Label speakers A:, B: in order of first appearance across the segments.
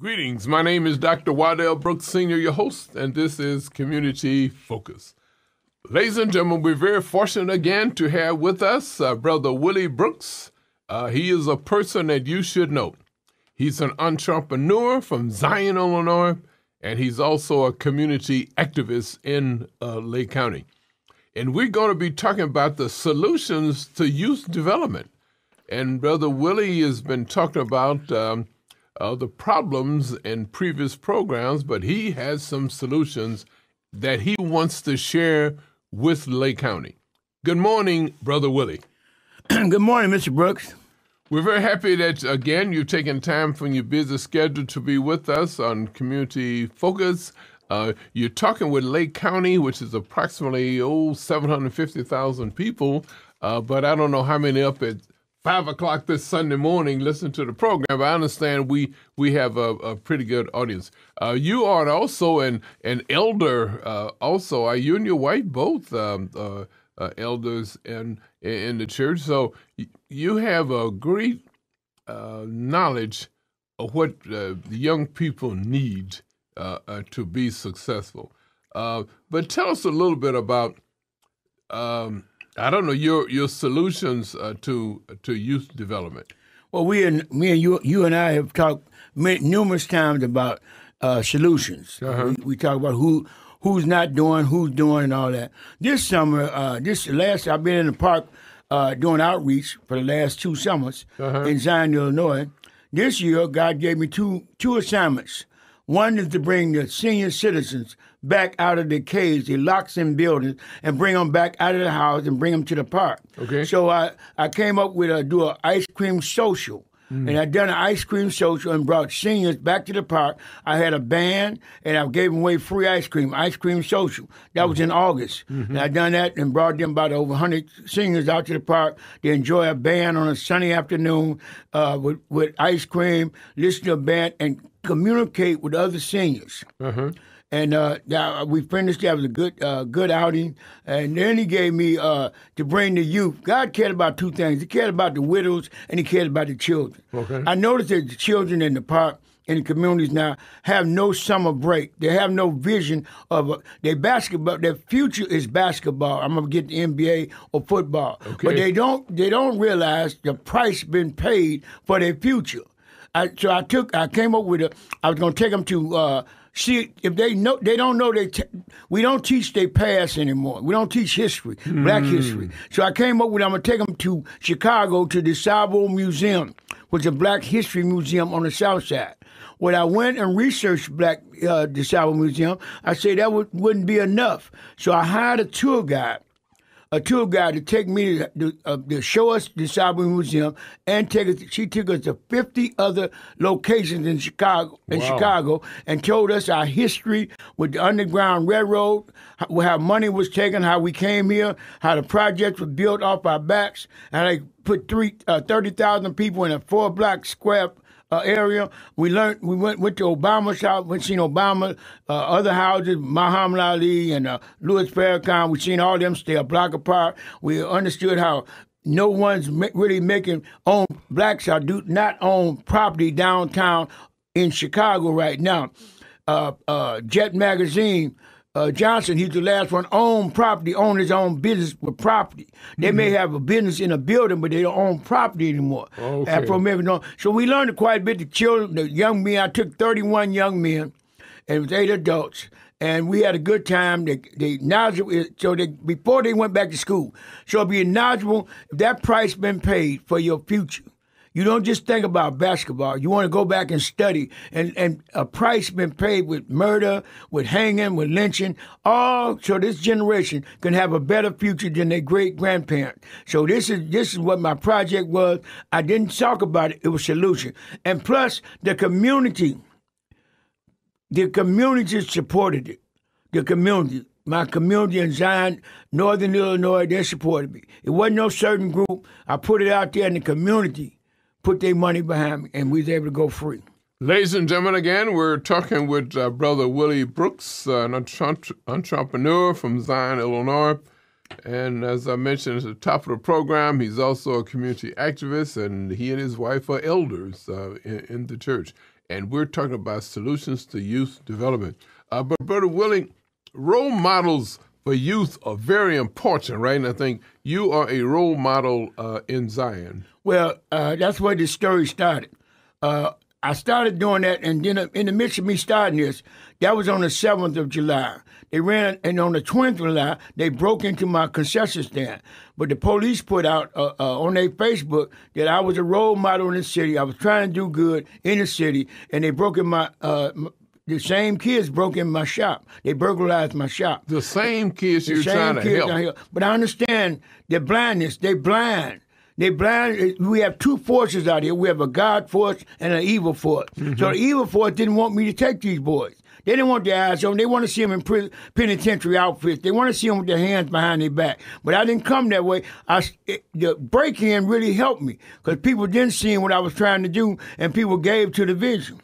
A: Greetings. My name is Dr. Waddell Brooks Sr., your host, and this is Community Focus. Ladies and gentlemen, we're very fortunate again to have with us uh, Brother Willie Brooks. Uh, he is a person that you should know. He's an entrepreneur from Zion, Illinois, and he's also a community activist in uh, Lake County. And we're going to be talking about the solutions to youth development. And Brother Willie has been talking about um, uh, the problems in previous programs, but he has some solutions that he wants to share with Lake County. Good morning, Brother Willie.
B: Good morning, Mr. Brooks.
A: We're very happy that, again, you've taken time from your busy schedule to be with us on Community Focus. Uh, you're talking with Lake County, which is approximately, oh, 750,000 people, uh, but I don't know how many up at 5 o'clock this Sunday morning listen to the program. I understand we, we have a, a pretty good audience. Uh, you are also an, an elder, uh, also. Are you and your wife both um, uh, uh, elders in, in the church? So you have a great uh, knowledge of what uh, young people need to be successful. But tell us a little bit about, um, I don't know, your your solutions uh, to to youth development.
B: Well, we and me and you, you and I have talked numerous times about uh, solutions.
A: Uh-huh.
B: We, we, talk about who who's not doing, who's doing, and all that. This summer, uh, this last, I've been in the park doing outreach for the last two summers
A: uh-huh.
B: in Zion, Illinois. This year, God gave me two two assignments. One is to bring the senior citizens back out of the caves, the locks in buildings, and bring them back out of the house and bring them to the park.
A: Okay.
B: So I, I came up with a do an ice cream social. Mm. And I done an ice cream social and brought seniors back to the park. I had a band and I gave them away free ice cream, ice cream social. That mm. was in August. Mm-hmm. And I done that and brought them about over 100 seniors out to the park. They enjoy a band on a sunny afternoon uh, with, with ice cream, listen to a band, and communicate with other seniors.
A: Uh-huh.
B: And uh, we finished. That was a good, uh, good outing. And then he gave me uh, to bring the youth. God cared about two things. He cared about the widows, and he cared about the children.
A: Okay.
B: I noticed that the children in the park in the communities now have no summer break. They have no vision of a, their basketball. Their future is basketball. I'm gonna get the NBA or football,
A: okay.
B: but they don't. They don't realize the price been paid for their future. I, so I took, I came up with a, I was going to take them to uh, see if they know, they don't know they, t- we don't teach their past anymore. We don't teach history, mm. black history. So I came up with, I'm going to take them to Chicago to the DuSable Museum, which is a black history museum on the south side. When I went and researched Black uh, DuSable Museum, I said that would, wouldn't be enough. So I hired a tour guide a tour guide to take me to, uh, to show us the DuSable Museum and take us. She took us to 50 other locations in Chicago, in wow. Chicago, and told us our history with the Underground Railroad, how, how money was taken, how we came here, how the projects were built off our backs, and they put three uh, 30,000 people in a four block square uh, area. We learned. We went went to Obama's house. We seen Obama, uh, other houses, Muhammad Ali and uh, Louis Farrakhan. We seen all them stay a block apart. We understood how no one's really making own blacks are do not own property downtown in Chicago right now. Uh, uh, Jet magazine uh, Johnson, he's the last one, own property, own his own business with property. They mm-hmm. may have a business in a building, but they don't own property anymore.
A: Okay.
B: Afro American. So we learned quite a bit. The children, the young men, I took 31 young men, and it was eight adults. And we had a good time. They, they knowledgeable, so they before they went back to school. So be knowledgeable. If that price been paid for your future, you don't just think about basketball. You want to go back and study. And, and a price been paid with murder, with hanging, with lynching, all so this generation can have a better future than their great grandparents. So this is this is what my project was. I didn't talk about it, it was a solution. And plus the community, the community supported it. The community my community in Zion, Northern Illinois, they supported me. It wasn't no certain group. I put it out there in the community put their money behind me, and we was able to go free.
A: Ladies and gentlemen, again, we're talking with uh, Brother Willie Brooks, uh, an entrepreneur from Zion, Illinois. And as I mentioned at the top of the program, he's also a community activist, and he and his wife are elders uh, in, in, the church. and we're talking about solutions to youth development. Uh, but, Brother Willie, role models for youth are very important, right? And I think you are a role model uh, in Zion.
B: Well, uh, that's where the story started. Uh, I started doing that, and then uh, in the midst of me starting this, that was on the 7th of July. They ran, and on the 20th of July, they broke into my concession stand. But the police put out uh, uh, on their Facebook that I was a role model in the city. I was trying to do good in the city, and they broke in my. Uh, the same kids broke in my shop. They burglarized my shop.
A: The same kids the you're same trying to help.
B: But I understand their blindness. They blind. They blind. We have two forces out here. We have a God force and an evil force. Mm-hmm. So the evil force didn't want me to take these boys. They didn't want their eyes on. They want to see them in prison, penitentiary outfits. They want to see them with their hands behind their back. But I didn't come that way. I, it, the break in really helped me because people didn't see what I was trying to do, and people gave to the vision.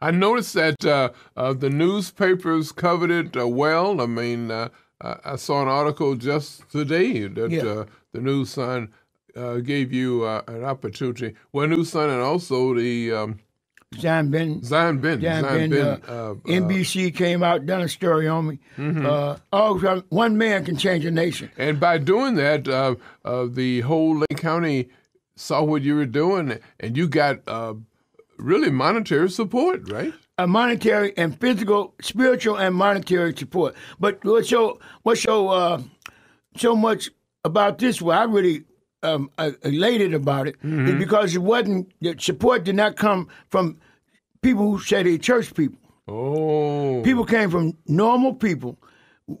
A: I noticed that uh, uh, the newspapers covered it uh, well. I mean, uh, I saw an article just today that yeah. Uh, the News uh, gave you uh, an opportunity. Well, News Sun and also the um,
B: Zion Ben.
A: Zion Ben.
B: Zion, ben. ben uh, uh, NBC came out, done a story on me. Mm-hmm. Uh, oh, one man can change a nation.
A: And by doing that, the whole Lake County saw what you were doing, and you got really monetary support, right?
B: A monetary and physical, spiritual and monetary support. But what's so what's so so much about this? Well, I really um, elated about it mm-hmm. is because it wasn't the support did not come from people who say they church people.
A: Oh,
B: people came from normal people,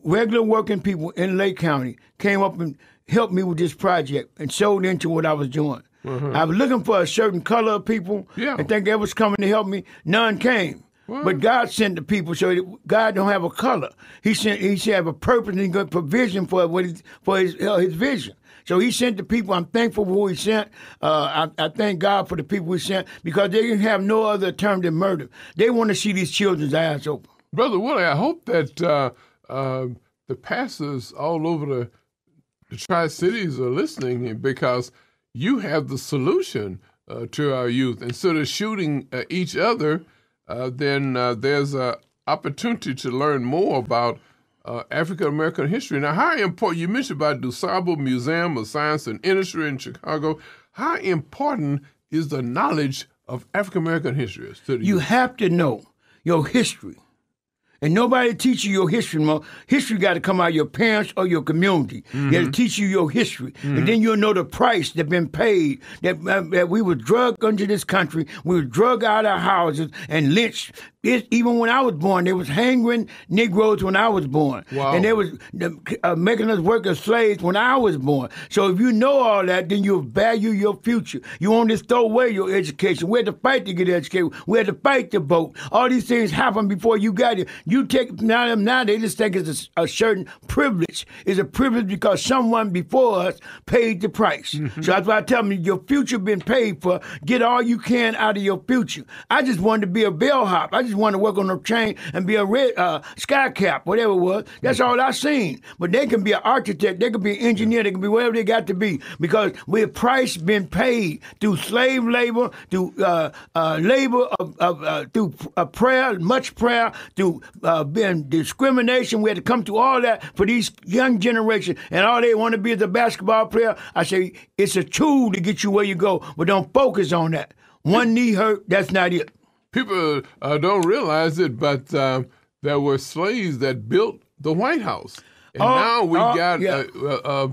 B: regular working people in Lake County came up and helped me with this project and sold into what I was doing. Mm-hmm. I was looking for a certain color of people
A: yeah.
B: and think that was coming to help me. None came. But God sent the people, so God don't have a color. He sent. He should have a purpose and good provision for what his, for his uh, his vision. So he sent the people. I'm thankful for who he sent. Uh, I, I, thank God for the people he sent because they didn't have no other term than murder. They want to see these children's eyes open.
A: Brother Willie, I hope that uh, uh, the pastors all over the, the Tri Cities are listening because you have the solution uh, to our youth. Instead of shooting uh, each other, uh, then there's an opportunity to learn more about uh, African American history. Now, how important, you mentioned about DuSable Museum of Science and Industry in Chicago. How important is the knowledge of African American history?
B: you have to know your history. And nobody teach you your history more. History got to come out of your parents or your community. Mm-hmm. They to teach you your history. Mm-hmm. And then you'll know the price that been paid, that, uh, that we were drugged into this country, we were drugged out of our houses and lynched it, even when I was born, there was hanging Negroes when I was born,
A: wow.
B: and there was uh, making us work as slaves when I was born. So if you know all that, then you value your future. You won't just throw away your education. We had to fight to get educated. We had to fight to vote. All these things happened before you got it. You take now them now they just think it's a, a, certain privilege. It's a privilege because someone before us paid the price. Mm-hmm. So that's why I tell them your future been paid for. Get all you can out of your future. I just wanted to be a bellhop. I just wanted to work on a train and be a red uh, sky cap, whatever it was. That's all I seen. But they can be an architect, they can be an engineer, they can be whatever they got to be because with price been paid through slave labor, through uh, uh, labor of, of uh, through uh, prayer, much prayer, through uh, being discrimination. We had to come to all that for these young generation, and all they want to be is a basketball player. I say it's a tool to get you where you go, but don't focus on that. One knee hurt, that's not it
A: people uh, don't realize it, but uh, there were slaves that built the White House, and oh, now we oh, got yeah. uh, uh,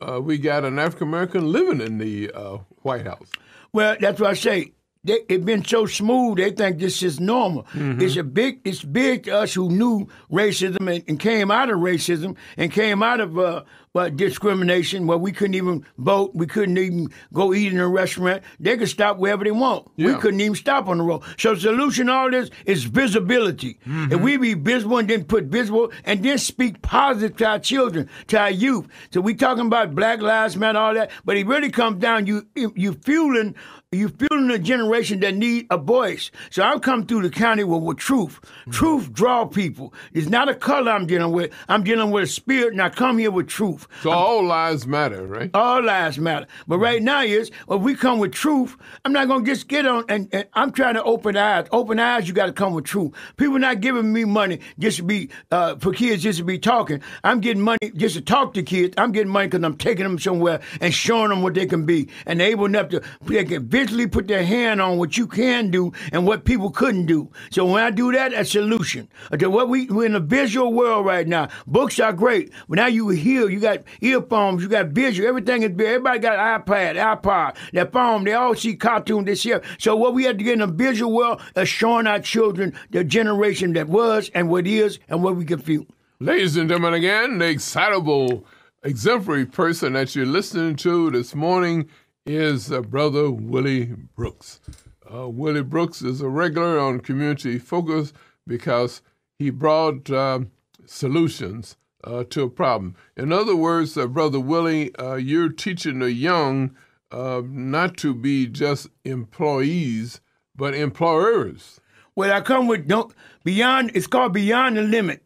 A: uh we got an African American living in the uh, White House.
B: Well, that's what I say. They, it been so smooth. They think this is normal. Mm-hmm. It's a big. It's big to us who knew racism and, and came out of racism and came out of uh, but discrimination where we couldn't even vote, we couldn't even go eat in a restaurant. They could stop wherever they want. Yeah. We couldn't even stop on the road. So the solution to all this is visibility. Mm-hmm. If we be visible and then put visible and then speak positive to our children, to our youth. So we talking about Black Lives Matter, all that, but it really comes down you you fueling you fueling a generation that need a voice. So I'm coming through the county with, with truth. Mm-hmm. Truth draw people. It's not a color I'm dealing with. I'm dealing with a spirit, and I come here with truth.
A: So all lives matter, right?
B: All lives matter. But right now is if we come with truth, I'm not gonna just get on and, and I'm trying to open eyes. Open eyes, you got to come with truth. People not giving me money just to be uh, for kids just to be talking. I'm getting money just to talk to kids. I'm getting money because I'm taking them somewhere and showing them what they can be, and they're able enough to they can visually put their hand on what you can do and what people couldn't do. So when I do that, a solution. To what we we're in a visual world right now. Books are great, but now you hear, you got earphones, you got visual, everything is big. Everybody got iPad, iPod, their phone. They all see cartoons this year. So what we have to get in a visual world is showing our children the generation that was and what is and what we can feel.
A: Ladies and gentlemen, again, the excitable, exemplary person that you're listening to this morning is uh, Brother Willie Brooks. Uh, Willie Brooks is a regular on Community Focus because he brought uh, solutions uh, to a problem. In other words, uh, Brother Willie, uh, you're teaching the young not to be just employees, but employers.
B: Well, I come with don't beyond. It's called beyond the limit.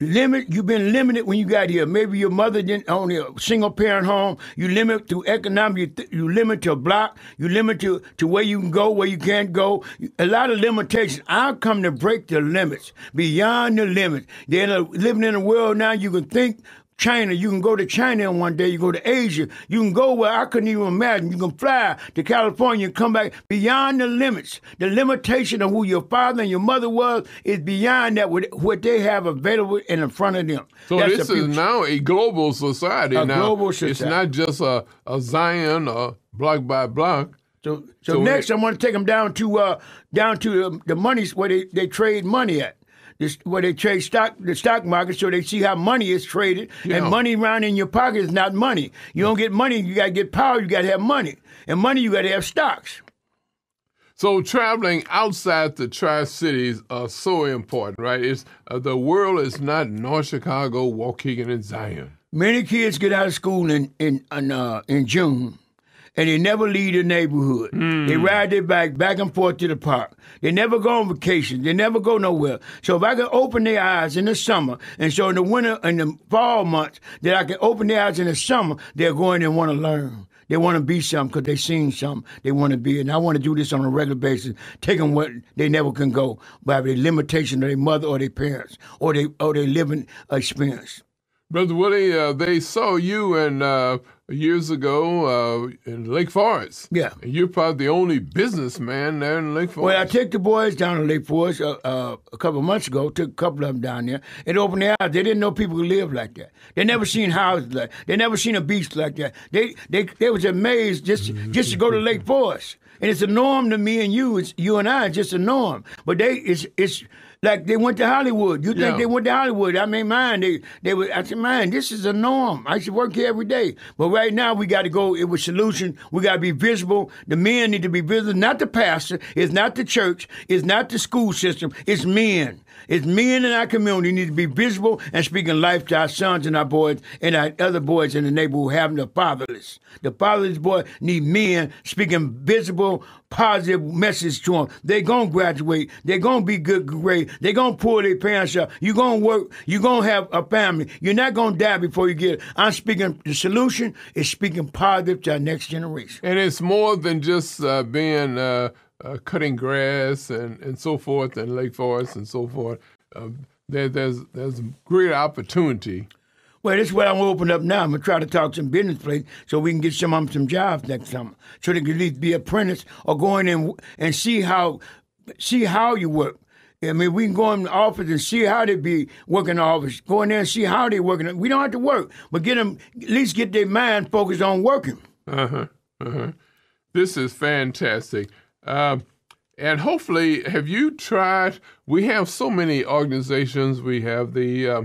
B: Limit, you've been limited when you got here. Maybe your mother didn't own a single parent home. You limit to economic, you, you limit to a block. You limit to, to where you can go, where you can't go. A lot of limitations. I come to break the limits, beyond the limits. They're living in a world now you can think China. You can go to China in one day. You go to Asia. You can go where I couldn't even imagine. You can fly to California and come back beyond the limits. The limitation of who your father and your mother was is beyond that what they have available in front of them.
A: So
B: That's
A: this is now a global society.
B: A
A: now,
B: global society.
A: It's not just a, a Zion or block by block.
B: So, so, so next, it, I want to take them down to uh, down to the, the monies where they, they trade money at this, where they trade stock the stock market so they see how money is traded. And money around in your pocket is not money. You don't get money, you gotta get power, you gotta have money. And money you gotta have stocks.
A: So traveling outside the tri cities are so important, right? It's uh, the world is not North Chicago, Waukegan, and Zion.
B: Many kids get out of school in in in, uh, in June and they never leave the neighborhood. Mm. They ride their bike back and forth to the park. They never go on vacation. They never go nowhere. So if I can open their eyes in the summer, and so in the winter and the fall months, that I can open their eyes in the summer, they're going and want to learn. They want to be something because they've seen something they want to be. And I want to do this on a regular basis, take them where they never can go by the limitation of their mother or their parents or, they, or their living experience.
A: Brother Willie, uh, they saw you and uh, years ago uh, in Lake Forest.
B: Yeah.
A: And you're probably the only businessman there in Lake Forest.
B: Well, I took the boys down to Lake Forest uh, uh, a couple of months ago, took a couple of them down there. It opened their eyes. They didn't know people could live like that. They never seen houses like They never seen a beach like that. They they, they was amazed just, just to go to Lake Forest. And it's a norm to me and you. It's you and I. It's just a norm. But they, it's it's like they went to Hollywood. You think yeah. they went to Hollywood? I mean, man, they they were. I said, man, this is a norm. I should work here every day. But right now, we got to go. It was solution. We got to be visible. The men need to be visible. Not the pastor. It's not the church. It's not the school system. It's men. It's men in our community need to be visible and speaking life to our sons and our boys and our other boys in the neighborhood having the fatherless. The fatherless boy need men speaking visible, positive message to them. They're gonna graduate. They're gonna be good grade. They're gonna pull their parents up. You're gonna work. You're gonna have a family. You're not gonna die before you get it. I'm speaking. The solution is speaking positive to our next generation.
A: And it's more than just uh, being. Uh, uh, cutting grass and, and so forth, and Lake Forest and so forth. Uh, there, there's there's great opportunity.
B: Well, this is what I'm gonna open up now. I'm gonna try to talk some business place so we can get some um, some jobs next summer, so they can at least be apprentice or go in and and see how see how you work. I mean, we can go in the office and see how they be working in the office. Go in there and see how they working. We don't have to work, but get them at least get their mind focused on working.
A: Uh huh. Uh huh. This is fantastic. Uh, and hopefully, have you tried? We have so many organizations. We have the uh,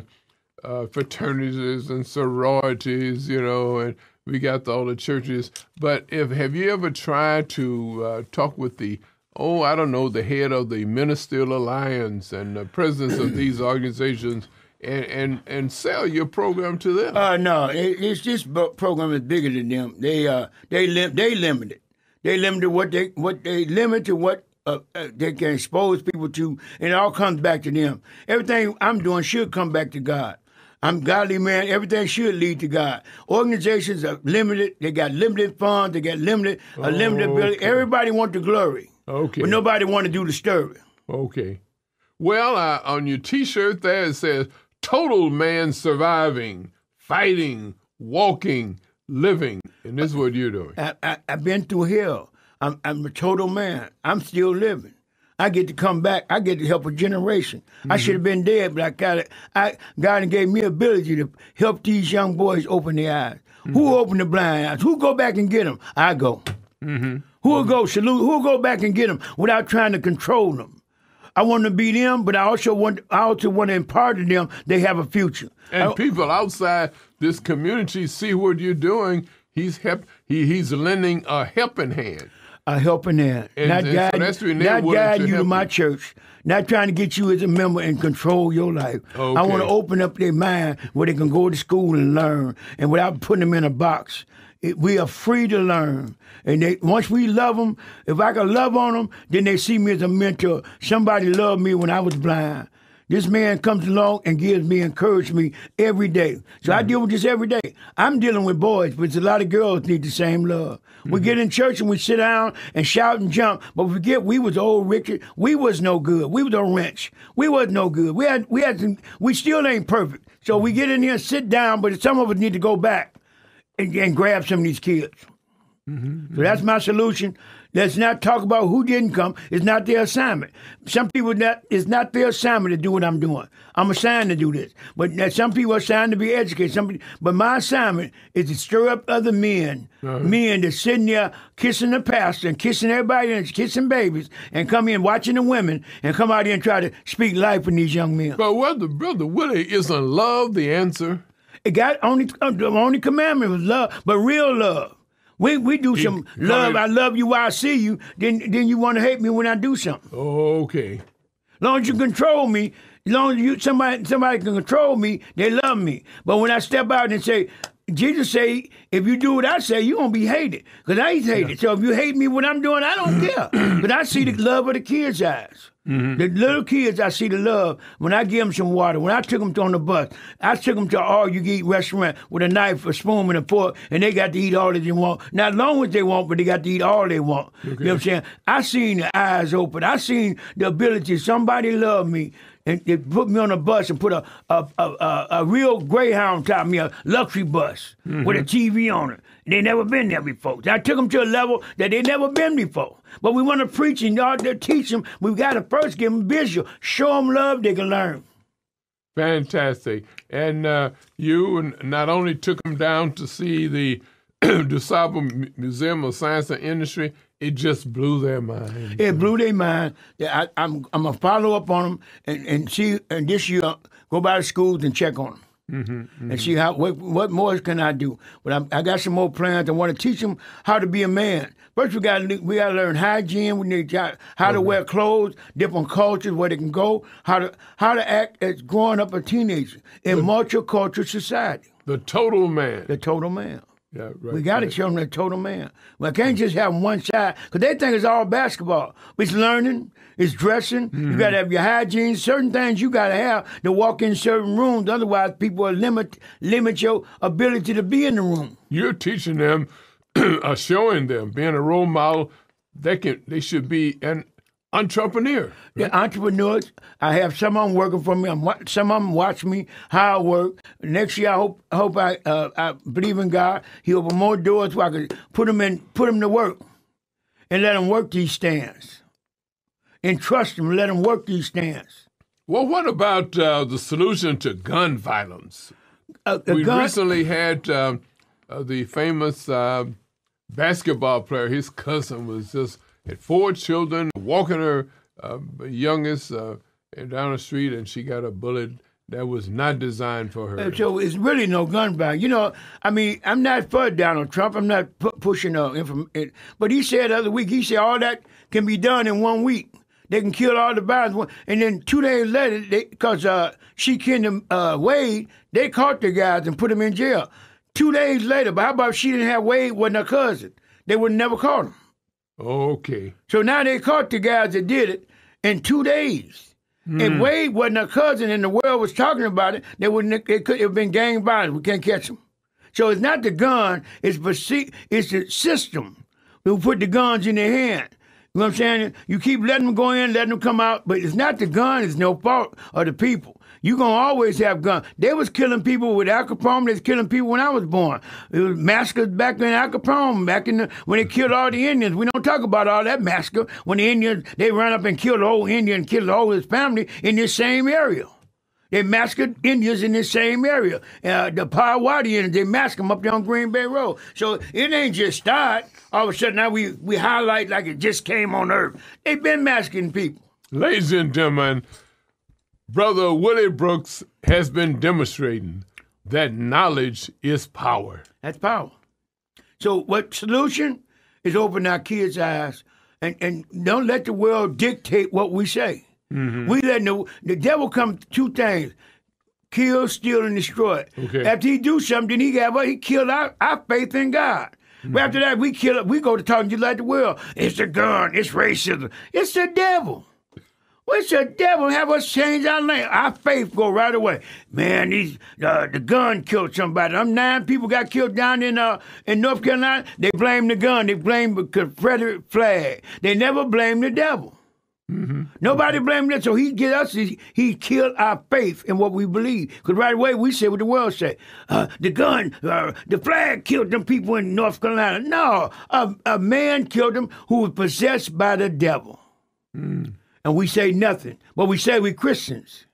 A: uh, fraternities and sororities, you know, and we got all the churches. But if have you ever tried to uh, talk with the oh, I don't know, the head of the Ministerial Alliance and the presidents of these organizations? And, and and sell your program to them.
B: Uh, no, it, it's this program is bigger than them. They uh they lim- they limited. They limited what they what they limit to what uh, uh, they can expose people to, and it all comes back to them. Everything I'm doing should come back to God. I'm godly man. Everything should lead to God. Organizations are limited. They got limited funds. They got limited, a limited ability.
A: Okay.
B: Everybody want the glory,
A: Okay.
B: but nobody want to do the stirring.
A: Okay. Well, uh, on your T-shirt there it says "Total Man Surviving, Fighting, Walking, Living," and this is what you're doing.
B: I, I, I've been through hell. I'm, I'm a total man. I'm still living. I get to come back. I get to help a generation. I should have been dead, but I got it. I God gave me ability to help these young boys open their eyes. Who mm-hmm. open the blind eyes? Who go back and get them? I go. Mm-hmm. Who will go salute? Who will go back and get them without trying to control them? I want to be them, but I also want I also want to impart to them they have a future.
A: And people outside this community see what you're doing. He's help. He, he's lending a helping hand.
B: A helping hand,
A: And-
B: not
A: and so
B: guiding,
A: that's
B: not guiding you to my
A: you.
B: church, not trying to get you as a member and control your life. I want to open up their mind where they can go to school and learn, and without putting them in a box. It, we are free to learn, and they once we love them, if I can love on them, then they see me as a mentor. Somebody loved me when I was blind. This man comes along and gives me, encourage me every day. So I deal with this every day. I'm dealing with boys, but a lot of girls need the same love. We mm-hmm. get in church and we sit down and shout and jump, but we forget we was old Richard. We was no good. We was a wrench. We was no good. We had we had some, we still ain't perfect. So we get in here and sit down, but some of us need to go back and, and grab some of these kids. Mm-hmm. So that's mm-hmm. my solution. Let's not talk about who didn't come. It's not their assignment. Some people that it's not their assignment to do what I'm doing. I'm assigned to do this, but that some people are assigned to be educated. Some, people- but my assignment is to stir up other men, uh-huh. men that's sitting there kissing the pastor and kissing everybody and kissing babies, and come in watching the women and come out here and try to speak life in these young men.
A: But whether brother Willie isn't love the answer.
B: It got only uh, the only commandment was love, but real love. We we do some love. I love you while I see you. Then then you want to hate me when I do something.
A: Okay.
B: long as you control me, as long as you somebody somebody can control me, they love me. But when I step out and say, Jesus say, if you do what I say, you're gonna be hated. Because I ain't hated. So if you hate me what I'm doing, I don't care. But I see the love of the kids' eyes. Mm-hmm. The little kids, I see the love when I give them some water. When I took them to on the bus, I took them to all you eat restaurant with a knife, a spoon, and a fork, and they got to eat all that they want. Not long as they want, but they got to eat all they want. You know what I'm saying? I seen the eyes open. I seen the ability. Somebody love me and they put me on a bus and put a a, a, a, a real Greyhound top me, a luxury bus with a TV on it. They never been there before. I took them to a level that they never been before. But we want to preach and y'all to teach them. We got to first give them visual, show them love, they can learn.
A: Fantastic. And uh, you not only took them down to see the DuSable Mu- Museum of Science and Industry, it just blew their mind.
B: It blew their mind. that I, I'm I'm gonna follow up on them and, and see and this year go by the schools and check on them. Mm-hmm, and mm-hmm. see how what, what more can I do. But I, I got some more plans. I want to teach them how to be a man. First, we got to we got to learn hygiene. We need to, how to wear clothes, different cultures where they can go, how to how to act as growing up a teenager in multicultural society.
A: The total man.
B: The total man.
A: Yeah, right.
B: We got to
A: right.
B: show them the total man. We can't just have one side because they think it's all basketball. It's learning, it's dressing. You got to mm-hmm. have your hygiene. Certain things you got to have to walk in certain rooms. Otherwise, people will limit limit your ability to be in the room.
A: You're teaching them, or uh, showing them, being a role model. They can. They should be an entrepreneur.
B: The entrepreneurs, I have some of them working for me. I'm, wa- some of them watch me how I work. Next year, I hope I hope I uh, I believe in God. He open more doors so I could put them in put them to work, and let them work these stands, and trust them. Let them work these stands.
A: Well, what about uh, the solution to gun violence?
B: A
A: we
B: gun-
A: recently had um, uh, the famous uh, basketball player. His cousin was just had four children, walking her uh, youngest uh, down the street, and she got a bullet that was not designed for her.
B: So it's really no gun violence. You know, I mean, I'm not for Donald Trump. I'm not pu- pushing uh, inform- it. But he said the other week, he said all that can be done in one week. They can kill all the violence. And then two days later, because uh, she killed uh, Wade, they caught the guys and put him in jail. Two days later, but how about if she didn't have Wade wasn't her cousin? They would never caught him.
A: Okay.
B: So now they caught the guys that did it in two days. If hmm. Wade wasn't a cousin and the world was talking about it, they wouldn't. It could have been gang violence. We can't catch them. So it's not the gun. It's the it's the system who put the guns in their hand. You know what I'm saying? You keep letting them go in, letting them come out, but it's not the gun. It's no fault of the people. You gonna always have guns. They was killing people with Al Capone. They was killing people when I was born. It was massacres back in Al Capone, back in the, when they killed all the Indians. We don't talk about all that massacre when the Indians they ran up and killed the whole Indian, killed whole his family in this same area. They massacred Indians in this same area. Uh, the Powhatan Indians, they massacred them up there on Green Bay Road. So it ain't just start. All of a sudden now we, we highlight like it just came on earth. They've been massacring people.
A: Ladies and gentlemen, Brother Willie Brooks has been demonstrating that knowledge is power.
B: That's power. So what solution is open our kids' eyes and, and don't let the world dictate what we say. Mm-hmm. We let the, the devil come two things. Kill, steal, and destroy.
A: Okay.
B: After he do something, he got what he killed our, our faith in God. But mm-hmm. after that, we kill it. We go to talking just like the world. It's the gun. It's racism. It's the devil. What's the devil have us change our name? Our faith go right away. Man, these uh, the gun killed somebody. Them nine people got killed down in uh in North Carolina. They blame the gun. They blame the Confederate flag. They never blame the devil. Nobody blamed that. So he get us. He, he killed our faith in what we believe. Because right away we say what the world say. Uh, the gun, uh, the flag killed them people in North Carolina. No, a, a man killed them who was possessed by the devil. And we say nothing, but we say we're Christians.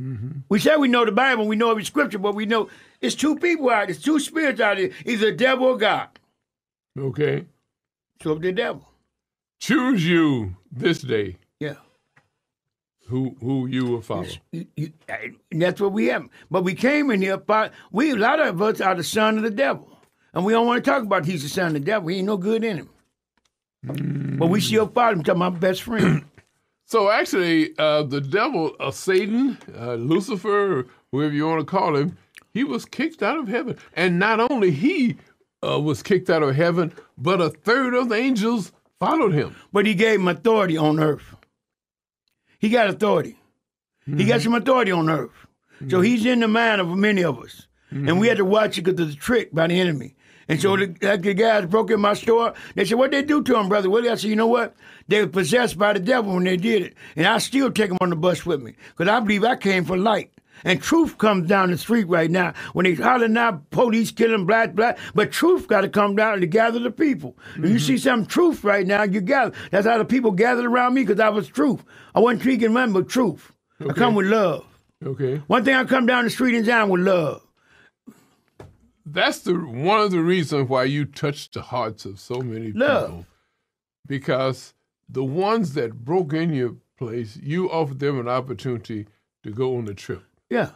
B: Mm-hmm. We say we know the Bible, we know every scripture, but we know it's two people out there, it's two spirits out there, either the devil or God.
A: Okay.
B: So the devil.
A: Choose you this day
B: Yeah.
A: who who you will follow.
B: You- you- and that's what we have. But we came in here, but we a lot of us are the son of the devil, and we don't want to talk about he's the son of the devil. He ain't no good in him. But we mm. still follow him. Talking my best friend.
A: So actually, uh, the devil, uh, Satan, uh, Lucifer, whoever you want to call him, he was kicked out of heaven, and not only he uh, was kicked out of heaven, but a third of the angels followed him.
B: but he gave him authority on earth. He got authority. He got some authority on earth. So he's in the mind of many of us. And we had to watch it because of the trick by the enemy. And so the, like the guys broke in my store. They said, what they do to him, Brother Willie? I said, you know what? They were possessed by the devil when they did it. And I still take them on the bus with me because I believe I came for light. And truth comes down the street right now. When they hollering out, police killing black, black. But truth got to come down to gather the people. When you mm-hmm. see some truth right now, you gather. That's how the people gathered around me because I was truth. I wasn't speaking nothing but truth. I come with love.
A: Okay,
B: One thing I come down the street and down with love.
A: That's the one of the reasons why you touched the hearts of so many
B: Love.
A: people, because the ones that broke in your place, you offered them an opportunity to go on the trip.
B: Yeah.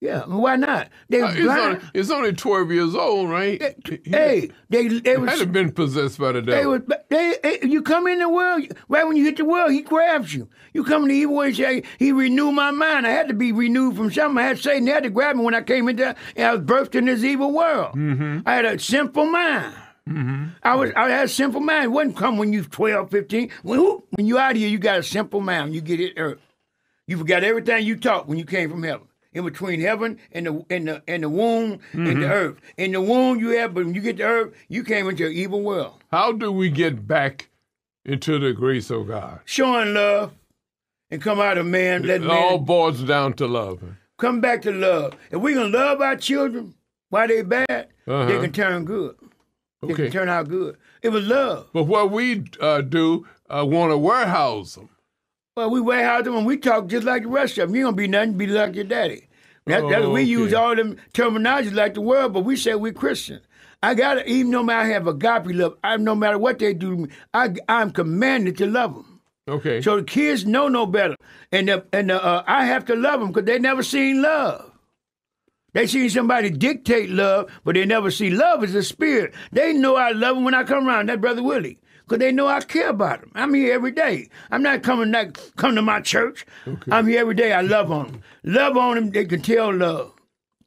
B: Yeah. Why not? They
A: Uh, it's, only, it's only 12 years old, right? He-
B: Hey, they they
A: He
B: was
A: had been possessed by the devil.
B: They was, they, they- you come in the world, right when you hit the world, he grabs you. You come in the evil way and say, he renewed my mind. I had to be renewed from something. I had Satan had to grab me when I came into, and I was birthed in this evil world. Mm-hmm. I had a simple mind. Mm-hmm. I was I had a simple mind. It wouldn't come when you 12, 15. When, whoop, when you out here, you got a simple mind. You get it earth. You forgot everything you taught when you came from heaven. In between heaven and the and the and the womb and the earth. In the womb you have, but when you get to earth, you came into an evil world.
A: How do we get back into the grace of God?
B: showing love and come out of man, let
A: It
B: man
A: all boils down to love.
B: come back to love. If we can love our children while they bad, they
A: Uh-huh.
B: can turn good. They
A: Okay.
B: can turn out good. It was love.
A: But what we uh, do, uh, want to warehouse them.
B: Well, we warehouse them and we talk just like the rest of them. You don't be nothing, be like your daddy. That,
A: Oh,
B: we use all them terminologies like the world, but we say we're Christians. I gotta, even no matter I have a agape love, I no matter what they do to me, I, I'm commanded to love them.
A: Okay.
B: So the kids know no better, and the, and the, uh, I have to love them because they never seen love. They seen somebody dictate love, but they never see love as a spirit. They know I love them when I come around. That brother Willie, because they know I care about them. I'm here every day. I'm not coming like come to my church. I'm here every day. I love on them. Love on them. They can tell love.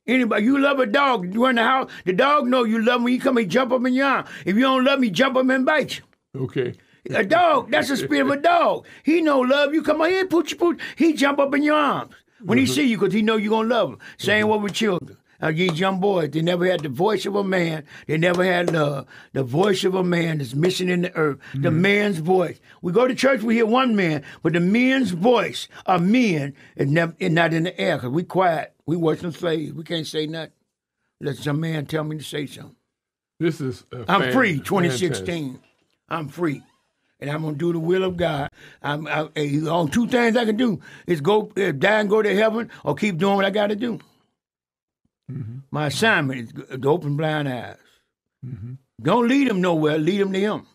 B: Anybody, you love a dog, you in the house, the dog know you love him when you come and jump up in your arm. If you don't love me, jump up and bite you.
A: Okay.
B: A dog, that's the spirit of a dog. He know love. You come out here, put your put. He jump up in your arms when he uh-huh. see you because he know you gonna love him. Same uh-huh. way with children. Now these young boys, they never had the voice of a man. They never had love. The voice of a man is missing in the earth. The man's voice. We go to church, we hear one man, but the men's voice of men is never is not in the air because we quiet. We worship slaves. We can't say nothing. Let some man tell me to say something.
A: This is uh,
B: I'm
A: fan-
B: free,
A: fantastic.
B: 2016. I'm free. And I'm gonna do the will of God. I'm I, eh, on two things I can do is go uh, die and go to heaven, or keep doing what I got to do.
A: Mm-hmm.
B: My assignment is to open blind eyes.
A: Mm-hmm.
B: Don't lead them nowhere. Lead them to Him.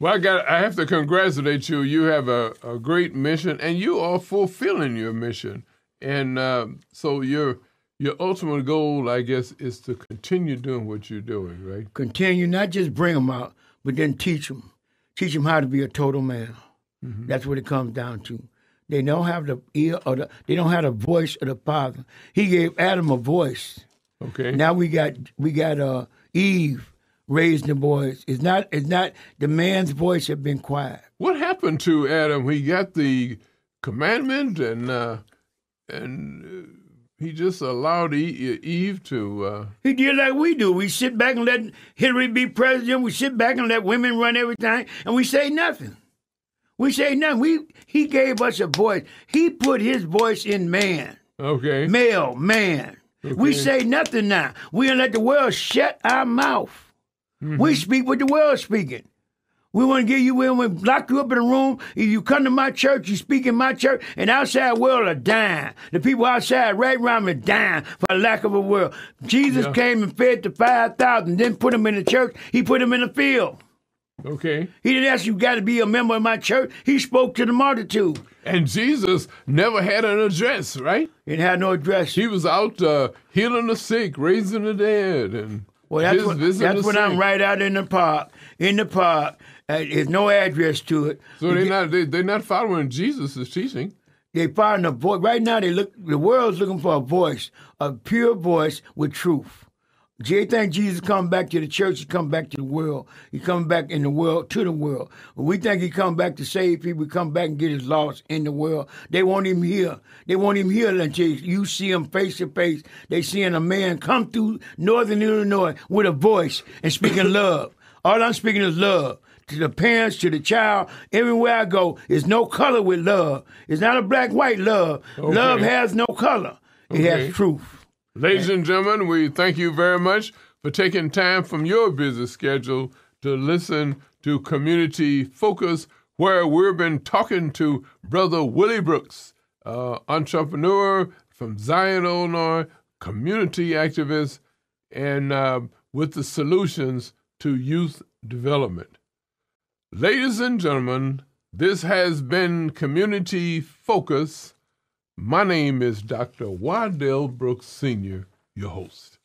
A: Well, I got. I have to congratulate you. You have a, a great mission, and you are fulfilling your mission. And uh, so your your ultimate goal, I guess, is to continue doing what you're doing, right?
B: Continue, not just bring them out, but then teach them. Teach them how to be a total man.
A: Mm-hmm.
B: That's what it comes down to. They don't have the ear or the, they don't have the voice of the Father. He gave Adam a voice.
A: Okay.
B: Now we got we got uh Eve raising the boys. It's not it's not the man's voice have been quiet.
A: what happened to Adam? He got the commandment, and uh, and uh, he just allowed Eve to. Uh,
B: He did like we do. We sit back and let Hillary be president. We sit back and let women run everything, and we say nothing. We say nothing. We he gave us a voice. He put his voice in man,
A: okay.
B: male, man. We say nothing now. We don't let the world shut our mouth. We mm-hmm. speak what the world's speaking. We want to get you, in, we lock you up in a room. If you come to my church, you speak in my church, and outside world are dying. The people outside right around me dying for lack of a world. Jesus
A: Yeah.
B: came and fed the 5,000, then put them in the church. He put them in the field.
A: Okay.
B: He didn't ask you got to be a member of my church. He spoke to the multitude.
A: And Jesus never had an address, right?
B: He didn't have no address.
A: He was out uh, healing the sick, raising the dead, and
B: Well, that's what, that's when I'm right out in the park. In the park, uh, there's no address to it.
A: So they're not they, they're not following Jesus' teaching.
B: They find a voice. Right now, they look. The world's looking for a voice, a pure voice with truth. They think Jesus come back to the church. He come back to the world. He come back in the world to the world. We think he come back to save people. He come back and get his lost in the world. They want him here. They want him here until you see him face to face. They seeing a man come through northern Illinois with a voice and speaking love. All I'm speaking is love to the parents, to the child. Everywhere I go, is no color with love. It's not a black white love. Love has no color. It
A: Okay.
B: has truth.
A: Ladies and gentlemen, we thank you very much for taking time from your busy schedule to listen to Community Focus, where we've been talking to Brother Willie Brooks, uh, entrepreneur from Zion, Illinois, community activist, and uh, with the solutions to youth development. Ladies and gentlemen, this has been Community Focus. My name is Dr. Waddell Brooks Sr., your host.